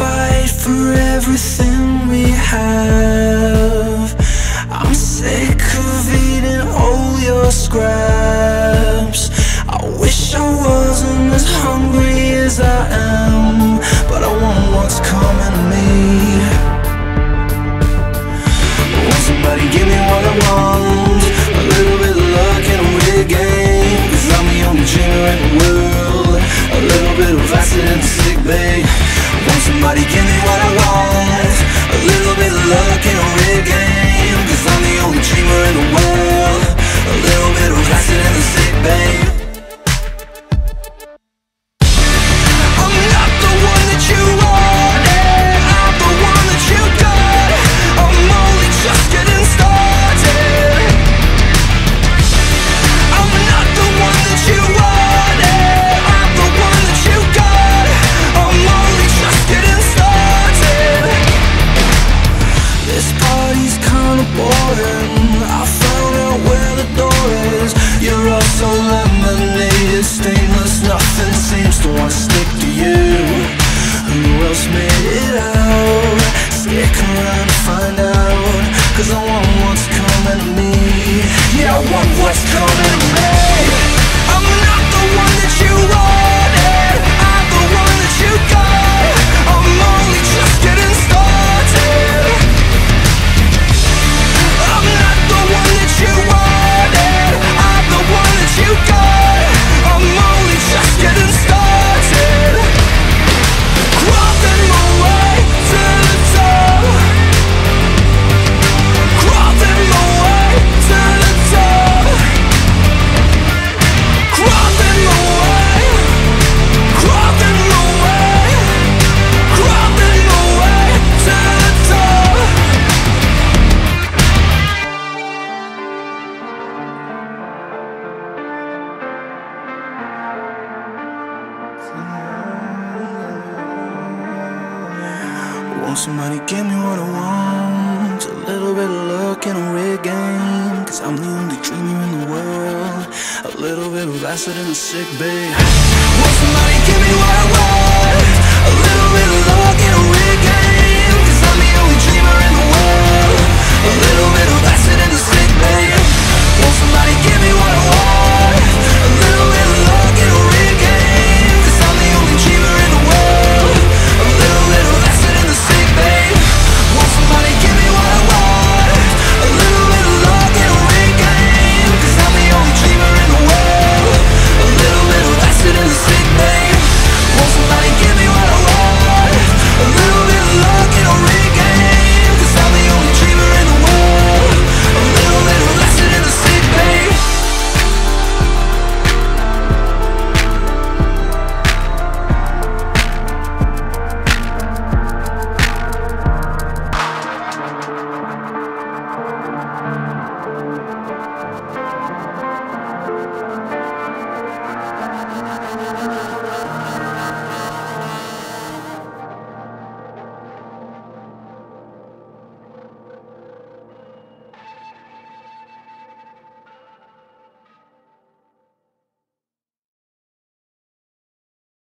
fight for everything we have. I'm sick of eating all your scraps. I wish I wasn't as hungry as I am But I want what's coming to me. Will somebody give me what I want? Won't somebody give me what I want? A little bit of luck in a red game. Cause I'm the only dreamer in the world. A little bit of acid in a sick bay. Won't somebody give me what I want?